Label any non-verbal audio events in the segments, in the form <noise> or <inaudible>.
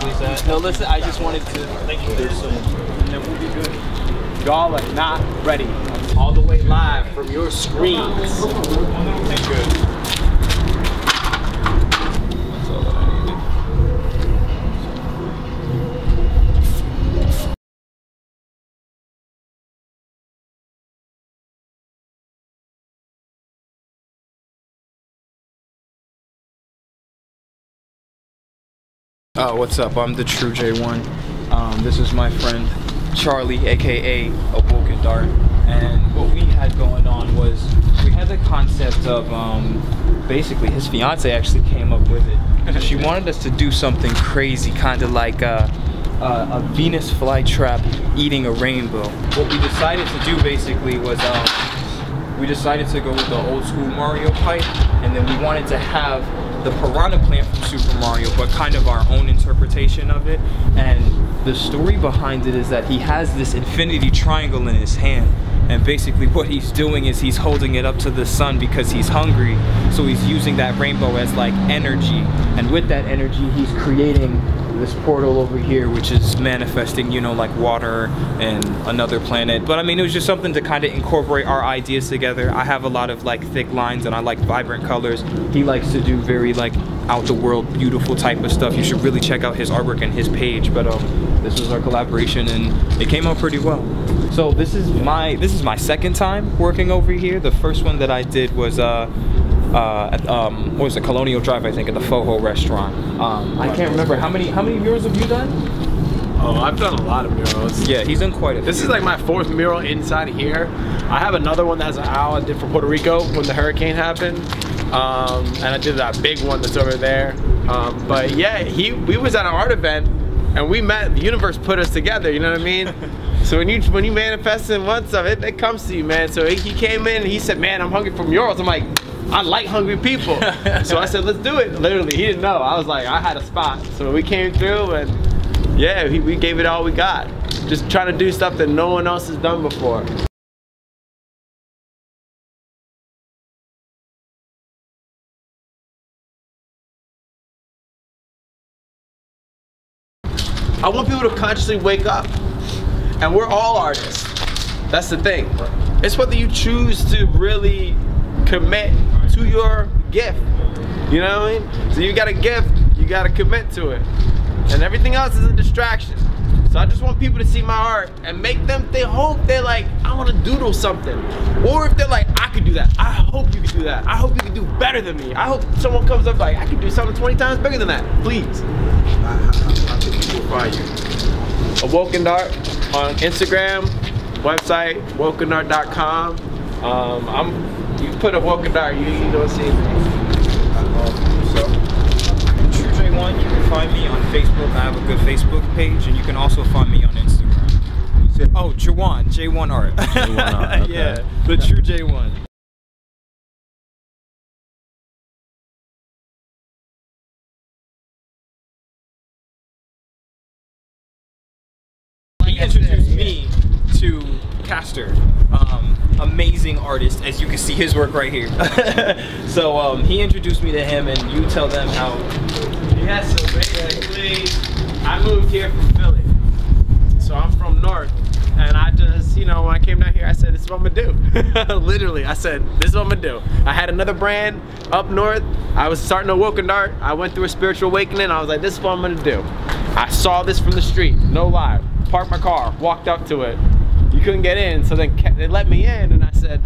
Uh, no, listen, I just wanted to. There's some, and we'll be good. Y'all are not ready. All the way live from your screens. That's Uh, what's up? I'm the True J1. Um, this is my friend Charlie, aka Awokened Art. And what we had going on was we had the concept of um, basically his fiance actually came up with it. <laughs> she wanted us to do something crazy, kind of like uh, uh, a Venus flytrap eating a rainbow. What we decided to do basically was um, we decided to go with the old school Mario pipe, and then we wanted to have the piranha plant from Super Mario, but kind of our own interpretation of it. And the story behind it is that he has this infinity triangle in his hand. And basically what he's doing is he's holding it up to the sun because he's hungry. So he's using that rainbow as like energy. And with that energy, he's creating this portal over here, which is manifesting, you know, like water and another planet. But I mean, it was just something to kind of incorporate our ideas together. I have a lot of like thick lines and I like vibrant colors. He likes to do very like out the world, beautiful type of stuff. You should really check out his artwork and his page. But um, this was our collaboration and it came out pretty well. So this is my this is my second time working over here. The first one that I did was uh uh, at, um, what was it, Colonial Drive, I think, at the Foho restaurant. Um, I can't remember how many how many murals have you done? Oh, I've done a lot of murals. Yeah, he's done quite a. This few. is like my fourth mural inside here. I have another one that has an owl I did for Puerto Rico when the hurricane happened. Um, and I did that big one that's over there. Um, but yeah, he we was at an art event and we met, the universe put us together, you know what I mean? <laughs> so when you when you manifest in one stuff, it, it comes to you, man. So he, he came in and he said, man, I'm hungry for murals. I'm like, I like hungry people. <laughs> so I said, let's do it. Literally, he didn't know. I was like, I had a spot. So we came through and yeah, we, we gave it all we got. Just trying to do stuff that no one else has done before. I want people to consciously wake up. And we're all artists. That's the thing. It's whether you choose to really commit to your gift. You know what I mean? So you got a gift, you got to commit to it. And everything else is a distraction. So I just want people to see my art and make them, they hope they're like, I want to doodle something. Or if they're like, I could do that. I hope you could do that. I hope you can do better than me. I hope someone comes up like, I could do something 20 times bigger than that. Please. Can people find you? Awoken Art on Instagram, website, wokenart.com. Um, I'm, you put a Awoken Art, you, you don't see me. So, True J1, you can find me on Facebook. I have a good Facebook page, and you can also find me on Instagram. Oh, Jewan, J1 Art. J1 Art, okay. yeah, the True J1. He introduced me to Castor, um, amazing artist, as you can see his work right here. <laughs> so um, he introduced me to him, and you tell them how Yes, so basically, I moved here from Philly. So I'm from North. And I just, you know, when I came down here, I said, this is what I'm gonna do. <laughs> Literally, I said, this is what I'm gonna do. I had another brand up north. I was starting to Awoken Art. I went through a spiritual awakening. I was like, this is what I'm gonna do. I saw this from the street, no lie. Parked my car, walked up to it. You couldn't get in, so then they let me in, and I said,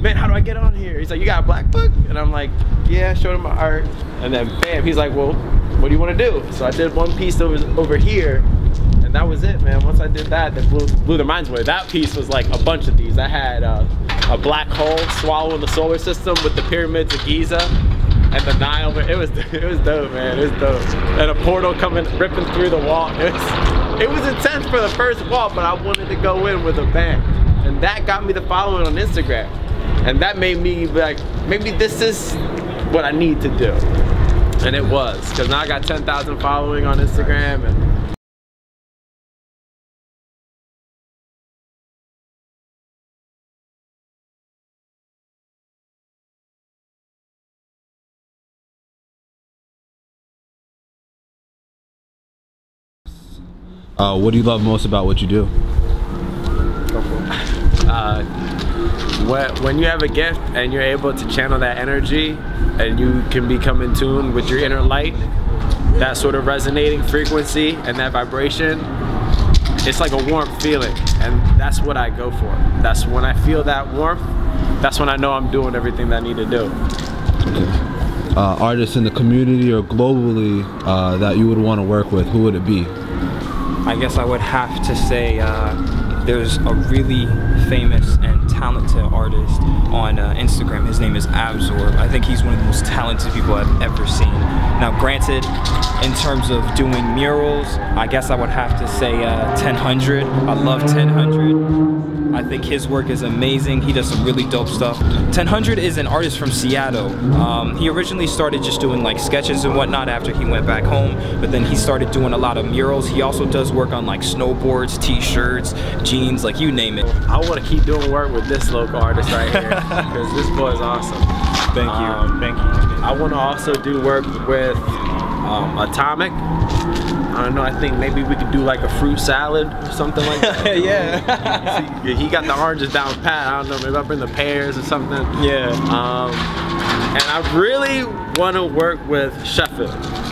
man, how do I get on here? He's like, you got a black book? And I'm like, yeah, showed him my art. And then bam, he's like, well, what do you want to do? So I did one piece over, over here, and that was it, man. Once I did that, that blew, blew their minds away. That piece was like a bunch of these. I had uh, a black hole swallowing the solar system with the pyramids of Giza and the Nile. It was <laughs> it was dope, man. It was dope. And a portal coming ripping through the wall. <laughs> It was intense for the first wall, but I wanted to go in with a bang. And that got me the following on Instagram. And that made me like, maybe this is what I need to do. And it was, because now I got 10,000 following on Instagram and Uh, what do you love most about what you do? uh, when, when you have a gift and you're able to channel that energy and you can become in tune with your inner light, that sort of resonating frequency and that vibration, it's like a warm feeling. And that's what I go for. That's when I feel that warmth, that's when I know I'm doing everything that I need to do. Uh, artists in the community or globally uh, that you would want to work with, who would it be? I guess I would have to say uh, there's a really famous and talented artist on uh, Instagram. His name is Absorb. I think he's one of the most talented people I've ever seen. Now, granted, in terms of doing murals, I guess I would have to say uh, 1000. I love 1000. I think his work is amazing. He does some really dope stuff. 1000 is an artist from Seattle. Um, he originally started just doing like sketches and whatnot after he went back home, but then he started doing a lot of murals. He also does work on like snowboards, t-shirts, jeans, like you name it. I want to keep doing work with this local artist right here <laughs> because this boy is awesome. Thank you. Um, Thank you. I want to also do work with um, Atomic. I don't know. I think maybe we could do like a fruit salad or something like that. <laughs> yeah. See, he got the oranges down pat. I don't know. Maybe I'll bring the pears or something. yeah. Um, and I really want to work with Shepard Fairey.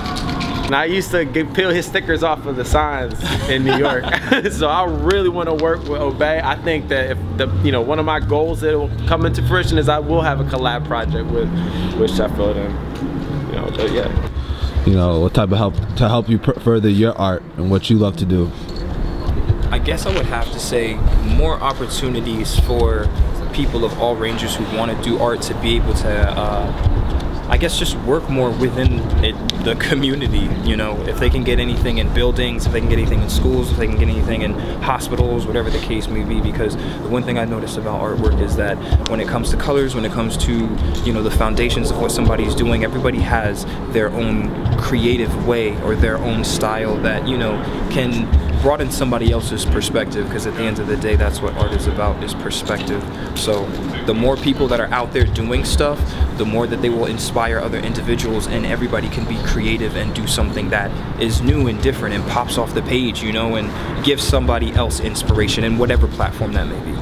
And I used to get, peel his stickers off of the signs in New York. <laughs> <laughs> so I really want to work with Obey. I think that if the you know one of my goals that will come into fruition is I will have a collab project with with Shepard Fairey and you know but yeah. You know, what type of help to help you further your art and what you love to do? I guess I would have to say more opportunities for people of all ranges who want to do art to be able to, uh, I guess, just work more within it, the community. You know, if they can get anything in buildings, if they can get anything in schools, if they can get anything in hospitals, whatever the case may be. Because the one thing I noticed about artwork is that when it comes to colors, when it comes to, you know, the foundations of what somebody's doing, everybody has their own creative way or their own style that, you know, can broaden somebody else's perspective because at the end of the day that's what art is about is perspective. So the more people that are out there doing stuff the more that they will inspire other individuals and everybody can be creative and do something that is new and different and pops off the page you know and gives somebody else inspiration in whatever platform that may be.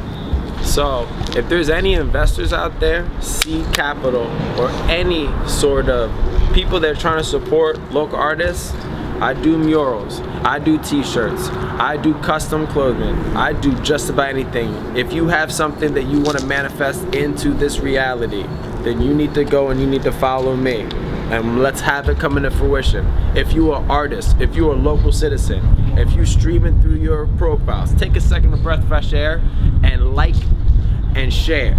So if there's any investors out there, seed capital, or any sort of people that are trying to support local artists, I do murals, I do t-shirts, I do custom clothing, I do just about anything. If you have something that you want to manifest into this reality, then you need to go and you need to follow me. And let's have it come into fruition. If you are an artist, if you are a local citizen, if you are streaming through your profiles, take a second of breath fresh air and like and share.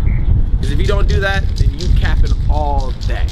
Because if you don't do that, then you capping all day.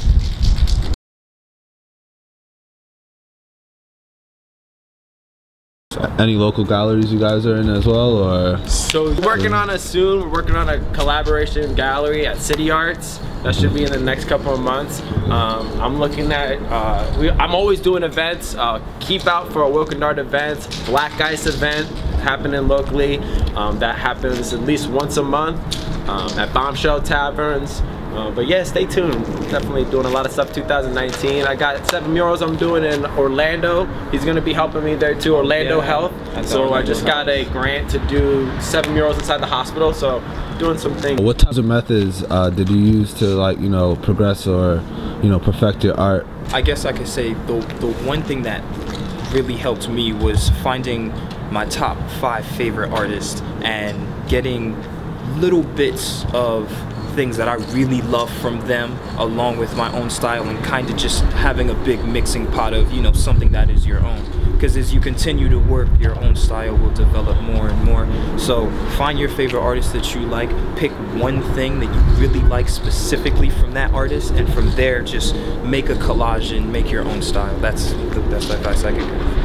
Any local galleries you guys are in as well, or So we're working on a soon. We're working on a collaboration gallery at City Arts. That should be in the next couple of months. Um, I'm looking at. Uh, we, I'm always doing events. Uh, keep out for a Wilkin Art event, Black Ice event happening locally. Um, that happens at least once a month um, at Bombshell Taverns. Uh, but yeah, stay tuned. Definitely doing a lot of stuff 2019. I got seven murals I'm doing in Orlando. He's gonna be helping me there too, Orlando Yeah, Health. that's So I just got a grant to do seven murals inside the hospital. So doing some things. what types of methods uh, did you use to like you know progress or you know perfect your art? I guess I could say the the one thing that really helped me was finding my top five favorite artists and getting little bits of things that I really love from them along with my own style and kind of just having a big mixing pot of you know something that is your own. Because as you continue to work your own style will develop more and more. So find your favorite artist that you like. Pick one thing that you really like specifically from that artist and from there just make a collage and make your own style. That's the best advice I could give.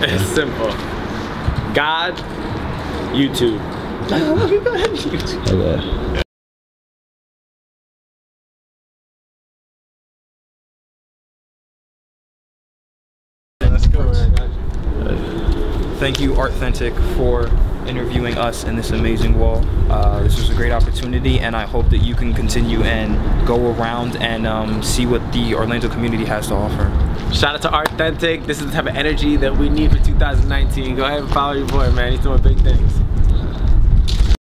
It's simple. God, YouTube. Okay. Thank you, Arthentic, for interviewing us in this amazing wall. Uh, this was a great opportunity, and I hope that you can continue and go around and um, see what the Orlando community has to offer. Shout out to Arthentic. This is the type of energy that we need for 2019. Go ahead and follow your boy, man. He's doing big things.